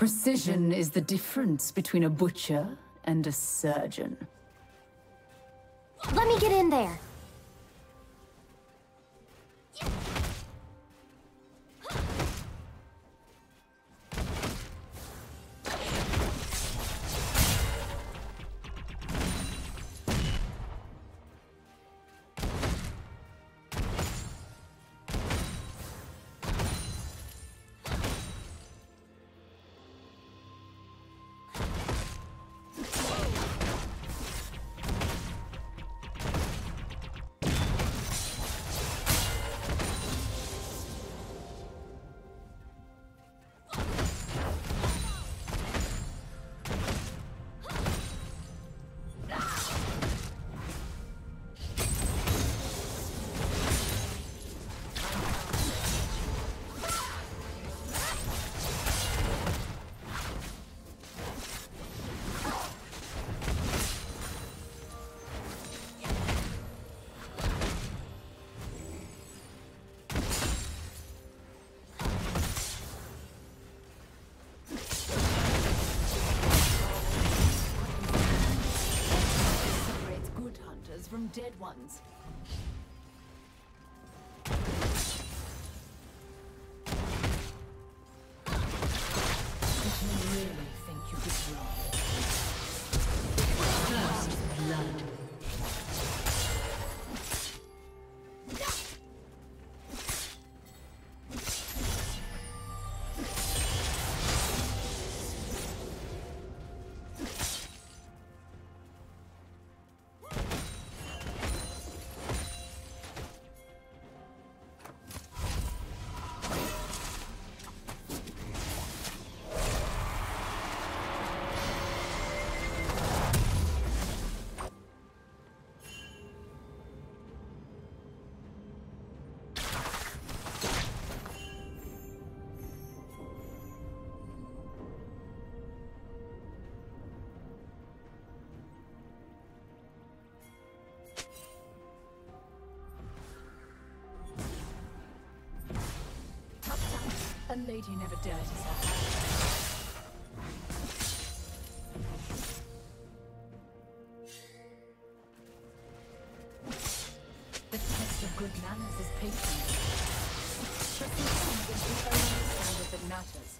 Precision is the difference between a butcher and a surgeon. Let me get in there. Dead ones. Lady never dirties her hands. The test of good manners is patronage. Trusting is the only standard that matters.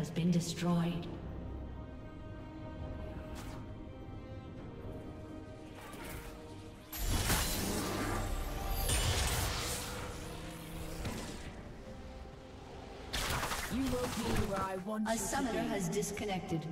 has been destroyed. A summoner has disconnected.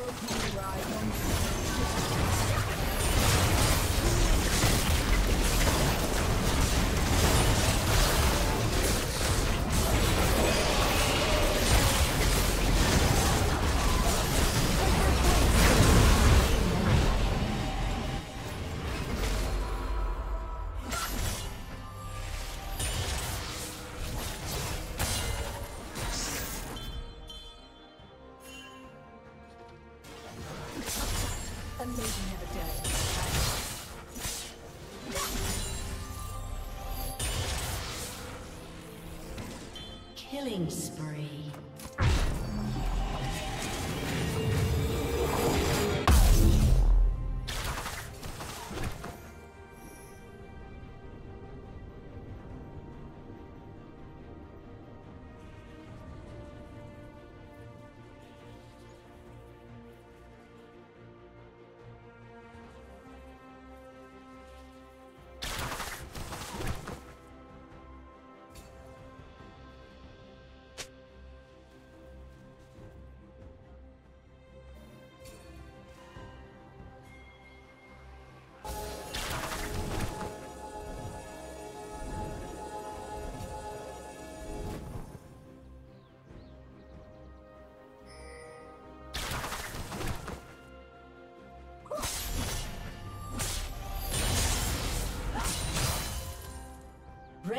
Double team ride. Killing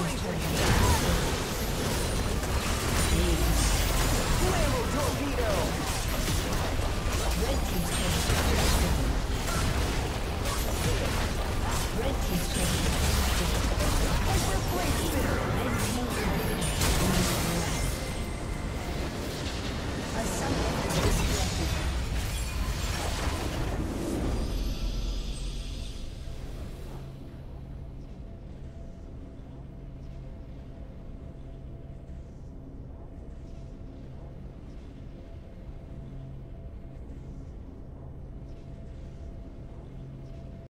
Red